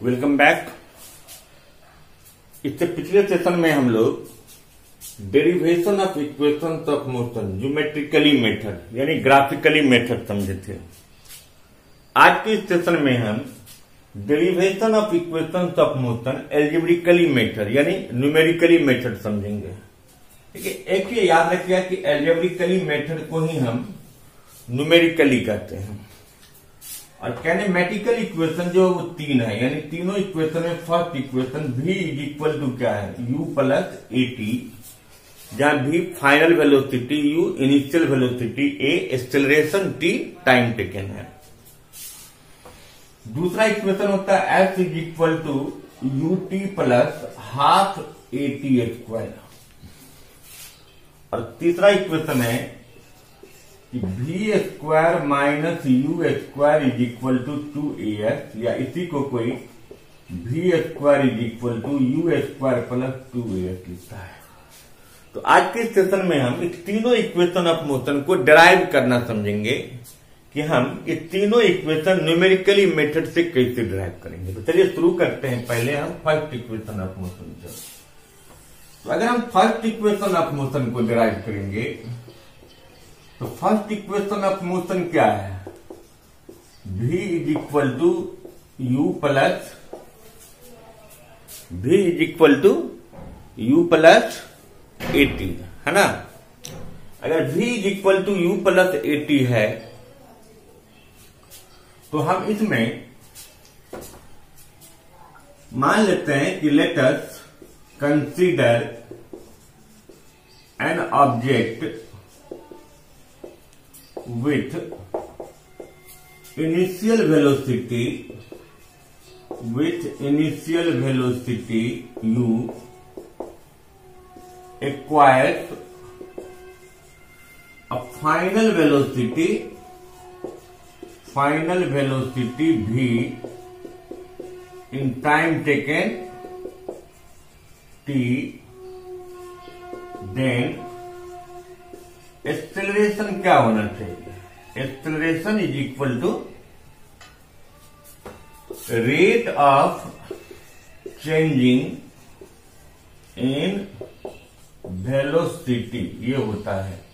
Welcome back. इससे पिछले session में हम लोग derivation of equation of motion, geometrically method, यानी ग्राफिकली मेथड समझे थे। आज के सेशन में हम derivation of equation of motion, algebraically method, यानी न्यूमेरिकली मेथड समझेंगे। ठीक है एक ये याद रखिएगा कि एल्जेब्रिकली मेथड को ही हम न्यूमेरिकली कहते हैं। और कैनेमेटिकल इक्वेशन जो वो तीन है, यानी तीनों इक्वेशन में फ़र्स्ट इक्वेशन भी इज़ इक्वल टू क्या है? यू प्लस ए टी जहाँ भी final velocity u initial velocity a acceleration t time taken है। दूसरा इक्वेशन होता है s is equal to u t plus half a t square और तीसरा इक्वेशन है कि v square minus u square is equal to two a s या इसी को कोई v square is equal to u square plus two a s लिखता है। तो आज के सेशन में हम इस तीनों इक्वेशन ऑफ़ मोशन को डिराइव करना समझेंगे कि हम ये तीनों इक्वेशन न्यूमेरिकली मेथड से कैसे डिराइव करेंगे। तो चलिए शुरू करते हैं पहले हम फ़र्स्ट इक्वेशन ऑफ़ मोशन से। तो अगर हम फ़र्स्ट इक्वेशन ऑफ़ मोशन को डिराइव करेंगे तो फ़र्स्ट इक्वेशन ऑफ़ मोशन क्या है? V is equal to u plus v is equal to u plus a t है ना? अगर v is equal to u plus a t है तो हम इसमें मान लेते हैं कि let's consider an object with initial velocity with initial velocity u acquires a final velocity final velocity v in time taken t then acceleration क्या होना चाहिए? Acceleration is equal to rate of changing in velocity ये होता है।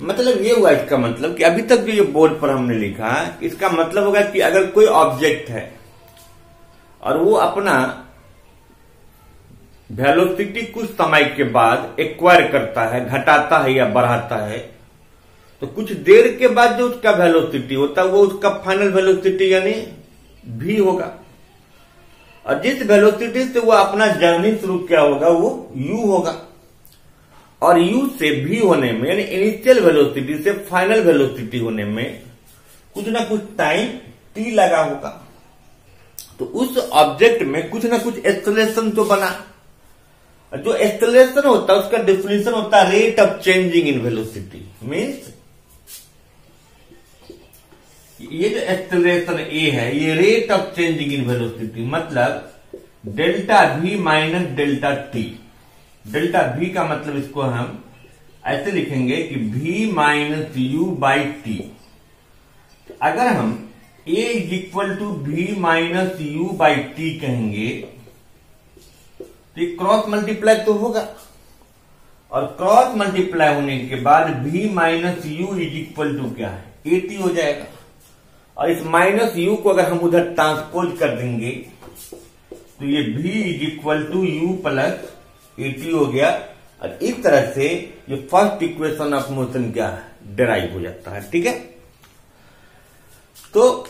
मतलब ये हुआ इसका मतलब कि अभी तक जो ये बोर्ड पर हमने लिखा, इसका मतलब होगा कि अगर कोई ऑब्जेक्ट है और वो अपना वेलोसिटी कुछ समय के बाद एक्वायर करता है, घटाता है या बढ़ाता है। तो कुछ देर के बाद जो उसका वेलोसिटी होता है, वो उसका फाइनल वेलोसिटी यानी भी होगा। और जिस वेलोसिटी से वो अपना जर्नी शुरू किया होगा, वो यू होगा। और यू से भी होने में, यानी इनिशियल वेलोसिटी से फाइनल वेलोसिटी होने में कुछ ना कुछ टाइम टी लगा होगा। तो उस ऑब्जेक्ट में कुछ ना कुछ एक्सलेशन तो बना। जो एक्सलेशन होता है, उसका डिफिनेशन होता है rate of changing in velocity means ये जो एक्सलेशन ए है, ये rate of changing in velocity मतलब delta v minus delta t delta v का मतलब इसको हम ऐसे लिखेंगे कि v minus u by t अगर हम a is equal to v minus u by t कहेंगे तो ये क्रॉस मल्टीप्लाई तो होगा। और क्रॉस मल्टीप्लाई होने के बाद v minus u is equal to क्या है? एटी हो जाएगा। और इस माइनस यू को अगर हम उधर ट्रांसपोज कर देंगे तो ये v is equal to u plus a t हो गया। और इस तरह से ये फ़र्स्ट इक्वेशन ऑफ़ मोशन क्या है? डिराइव हो जाता है, ठीक है? तो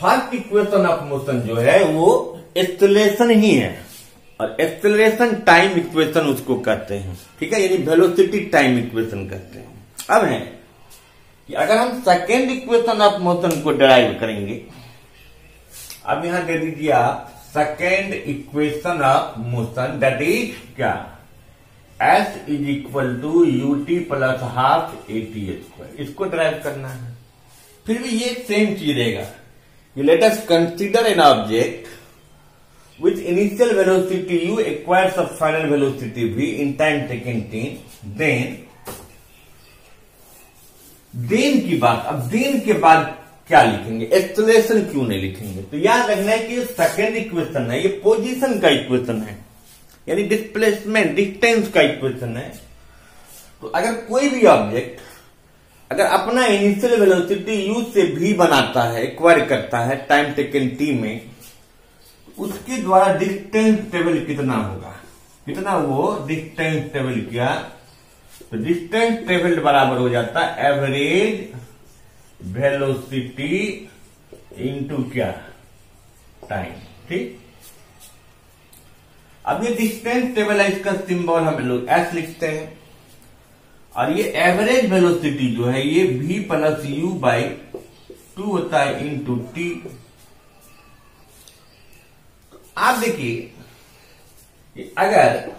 फ़र्स्ट इक्वेशन ऑफ़ मोशन जो है वो एक्सलेशन ही है। और एक्सलेशन टाइम इक्वेशन उसको कहते हैं। ठीक है? यानी वेलोसिटी टाइम इक्वेशन कहते हैं। अब है कि अगर हम सेकेंड इक्वेशन ऑफ़ मोशन को डिराइव करेंगे, अब यहाँ दे दीजिए आप second equation of motion that is क्या? S is equal to u t plus half a t square इसको डिराइव करना है। फिर भी ये सेम चीज़ रहेगा। Let us consider an object with initial velocity u acquires a final velocity v in time taken t then, then की बात, अब देन के बाद क्या लिखेंगे? एक्सलेशन क्यों नहीं लिखेंगे? तो याद रखना है कि सेकेंड इक्वेशन है, ये पोजीशन का इक्वेशन है। यानी डिस्प्लेसमेंट डिस्टेंस का इक्वेशन है। तो अगर कोई भी ऑब्जेक्ट अगर अपना इनिशियल वेलोसिटी यू से भी बनाता है एक्वायर करता है टाइम टेकन टी में, उसके द्वारा डिस्टेंस टेबल कितना होगा? कितना वो डिस्टेंस टेबल किया? तो डिस्टेंस टेबल बराबर हो जाता है एवरेज वेलोसिटी इनटू क्या? टाइम ठीक? अब ये डिस्टेंस टेबल है, इसका सिंबल हम लोग एस लिखते हैं। और ये एवरेज वेलोसिटी जो है, ये v plus u by two होता है इंटू टी आप देखिए, अगर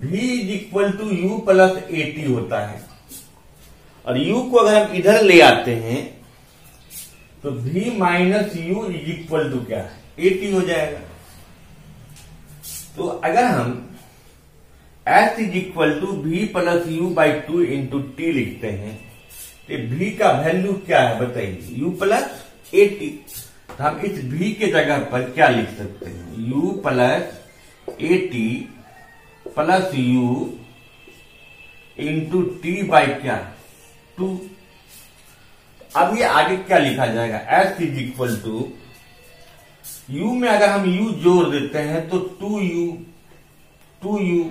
v is equal to u plus a t होता है, और u को अगर हम इधर ले आते हैं तो v minus u is equal to क्या? है ए टी हो जाएगा। तो अगर हम s is equal to v plus u by two into t लिखते हैं। तो v का वैल्यू क्या है बताइए? यू प्लस ए टी तो हम इस v के जगह पर क्या लिख सकते हैं? U plus a t plus u into t by क्या? टू अब ये आगे क्या लिखा जाएगा? S is equal to u में अगर हम यू जोड़ देते हैं तो two u two u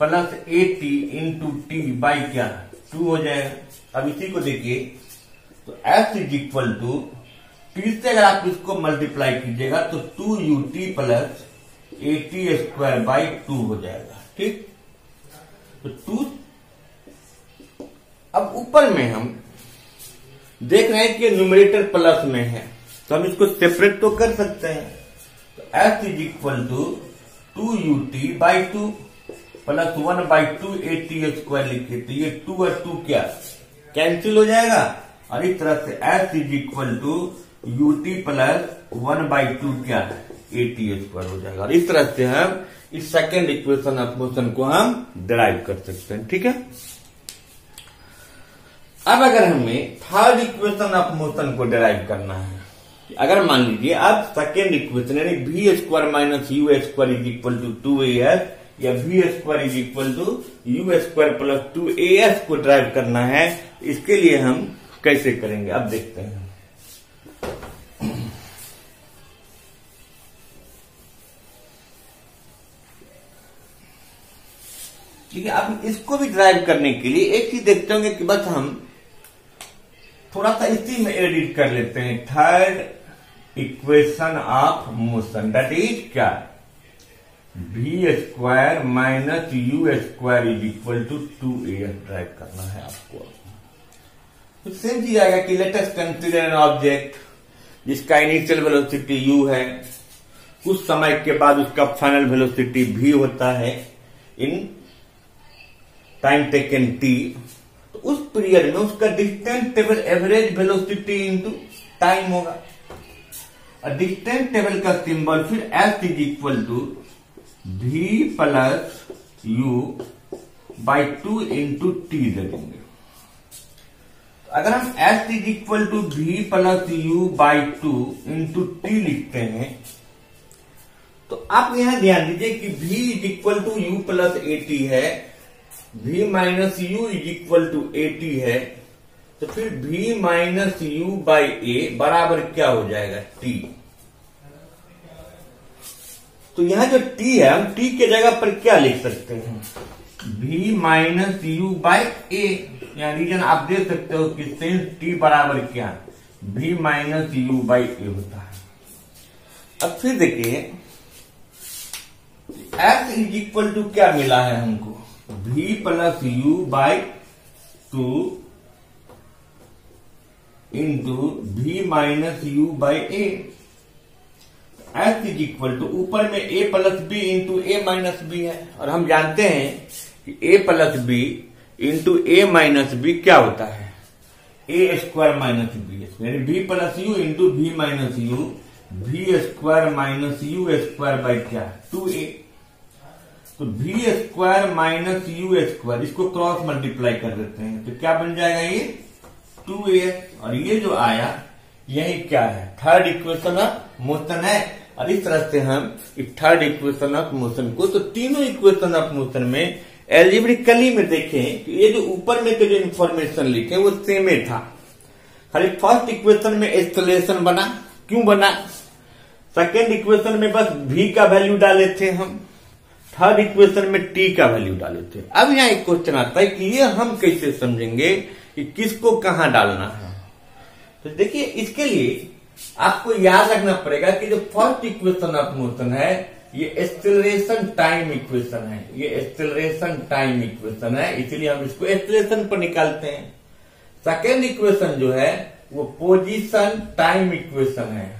plus a t into t by क्या? टू हो जाएगा। अब इसी को देखिए। तो s is equal to t से अगर आप इसको मल्टीप्लाई कीजिएगा तो two u t plus a t square by two हो जाएगा। ठीक? तो टू अब ऊपर में हम देख रहे हैं कि न्यूमरेटर प्लस में है। तो हम इसको सेपरेट तो कर सकते हैं। तो s is equal to two u t by two plus one by two a t square लिखे तो ये टू और टू क्या? कैंसिल हो जाएगा? और इस तरह से s is equal to u t plus one by two क्या है? ए टी स्क्वायर हो जाएगा। और इस तरह से हम, इस सेकेंड इक्वेशन ऑफ़ मोशन को हम डिराइव कर सकते हैं, ठीक है? अब अगर हमें थर्ड इक्वेशन ऑफ़ मोशन को डिराइव करना है, अगर मान लीजिए अब सेकेंड इक्वेशन यानी v square minus u square is equal to two a s या v square is equal to u square plus two a s को ड्राइव करना है। इसके लिए हम कैसे करेंगे? अब देखते हैं। ठीक है, अब इसको भी ड्राइव करने के लिए एक चीज़ देखते होंगे कि बस हम थोड़ा सा इसी में एडिट कर लेते हैं। Third equation of motion that is क्या? V square minus u square is equal to two a drive करना है आपको। तो सेम चीज़ आएगा कि लेटेस्ट कंसिडर एन ऑब्जेक्ट जिसका इनिशियल वेलोसिटी यू है। कुछ समय के बाद उसका फाइनल वेलोसिटी भी होता है इन टाइम टेकन टी तो उस पीरियड में उसका डिस्टेंस टेबल एवरेज वेलोसिटी इंटू टाइम होगा। और डिस्टेंस टेबल का सिंबल फिर s is equal to v plus u by two into t दे देंगे। अगर हम s is equal to v plus u by two into t लिखते हैं तो आप यहाँ ध्यान दीजिए कि v is equal to u plus a है v minus u is equal to a है तो फिर v minus u by a बराबर क्या हो जाएगा t? तो यहाँ जो t है हम t के जगह पर क्या लिख सकते हैं? V minus u by a या रीजन आप देख सकते हो कि सेंस t बराबर क्या v minus u by a होता है। अब फिर देखिए एस इज़ इक्वल टू क्या मिला है हमको? V plus u by two into v minus u by a s is equal to ऊपर में a plus b into a minus b है। और हम जानते हैं कि a plus b into a minus b क्या होता है? ए स्क्वायर माइनस बी यानी b plus u into v minus u v square minus u square by क्या? टू ए तो v square minus u square इसको क्रॉस मल्टीप्लाई कर देते हैं। तो क्या बन जाएगा ये? टू ए और ये जो आया यही क्या है? थर्ड इक्वेशन ऑफ़ मोशन है। और इस तरह से हम थर्ड इक्वेशन ऑफ़ मोशन को तो तीनों इक्वेशन ऑफ़ मोशन में एल्जिब्रिकली में देखें कि ये जो ऊपर में जो इन्फॉर्मेशन लिखे वो सेम ही था। खाली फ़र्स्ट इक्वेशन में एक्सलेशन बना। क्यों बना? सेकेंड इक्वेशन में बस v का वैल्यू डाले थे हम। थर्ड इक्वेशन में t का वैल्यू डाले थे। अब यहाँ एक क्वेश्चन आता है कि ये हम कैसे समझेंगे कि किसको कहाँ डालना है? तो देखिए, इसके लिए आपको याद रखना पड़ेगा कि जो फ़र्स्ट इक्वेशन ऑफ़ मोशन है, ये एक्सेलरेशन टाइम इक्वेशन है। ये एक्सेलरेशन टाइम इक्वेशन है, इसलिए हम इसको एक्सेलरेशन पर निकालते हैं। सेकेंड इक्वेशन जो है, वो पोजीशन टाइम इक्वेशन है।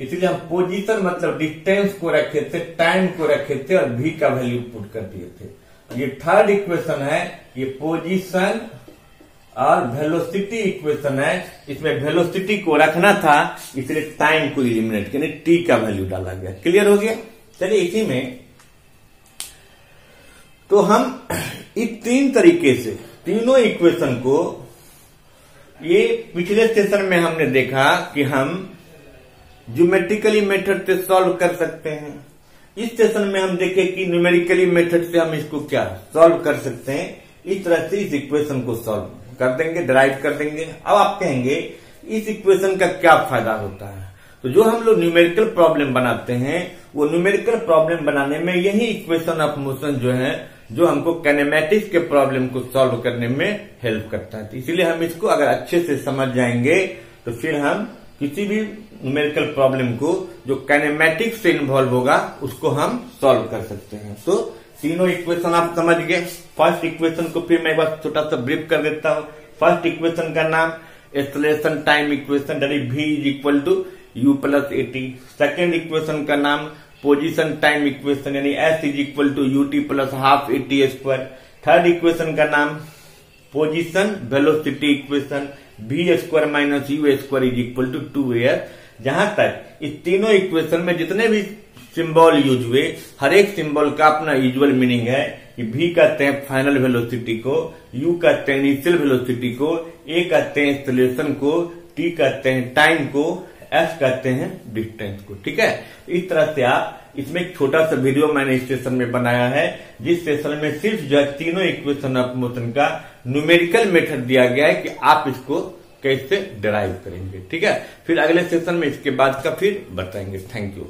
इसलिए हम पोजीशन मतलब डिस्टेंस को रखे थे टाइम को रखे थे और भी का वैल्यू पुट कर दिए थे। ये थर्ड इक्वेशन है, ये पोजीशन और वेलोसिटी इक्वेशन है, इसमें वेलोसिटी को रखना था, इसलिए टाइम को इलिमिनेट यानी टी का वैल्यू डाला गया। क्लियर हो गया? चलिए इसी में तो हम इस तीन तरीके से, तीनों इक्वेशन को, ये पिछले सेशन में हमने देखा कि हम ज्योमेट्रिकली मेथड से सॉल्व कर सकते हैं। इस सेशन में हम देखे कि न्यूमेरिकली मेथड से हम इसको क्या सॉल्व कर सकते हैं। इस तरह से इस इक्वेशन को सॉल्व कर देंगे ड्राइव कर देंगे। अब आप कहेंगे, इस इक्वेशन का क्या फ़ायदा होता है? तो जो हम लोग न्यूमेरिकल प्रॉब्लम बनाते हैं, वो न्यूमेरिकल प्रॉब्लम बनाने में यही इक्वेशन ऑफ़ मोशन जो है, जो हमको कैनेमेटिक्स के प्रॉब्लम को सॉल्व करने में हेल्प करता है। इसलिए हम इसको अगर अच्छे से समझ जाएँगे तो फिर हम किसी भी न्यूमेरिकल प्रॉब्लम को, जो कैनेमेटिक्स से इन्वॉल्व होगा, उसको हम सॉल्व कर सकते हैं। तो तीनों इक्वेशन आप समझ गए। फ़र्स्ट इक्वेशन को फिर मैं बस छोटा सा ब्रीफ कर देता हूँ। फ़र्स्ट इक्वेशन का नाम acceleration time equation is v is equal to u plus a t second equation का नाम पोजिशन टाइम इक्वेशन यानी s is equal to u t plus half a t square third equation का नाम position velocity equation v square minus u square is equal to two air जहाँ तक इस तीनों equation में जितने भी सिंबल यूज़ हुए। हर एक सिंबल का अपना यूजुअल मीनिंग है कि भी कहते हैं फाइनल वेलोसिटी को यू कहते हैं इनिशियल वेलोसिटी को ए कहते हैं इंस्टॉलेशन को टी कहते हैं टाइम को एस कहते हैं डिस्टेंस को। ठीक है? इस तरह से आप इसमें एक छोटा सा वीडियो मैंने इस सेशन में बनाया है, जिस सेशन में सिर्फ़ जो है तीनों इक्वेशन ऑफ़ मोशन का न्यूमेरिकल मेथड दिया गया है कि आप इसको कैसे डिराइव करेंगे। ठीक है? फिर अगले सेशन में इसके बाद का फिर बताएँगे। Thank you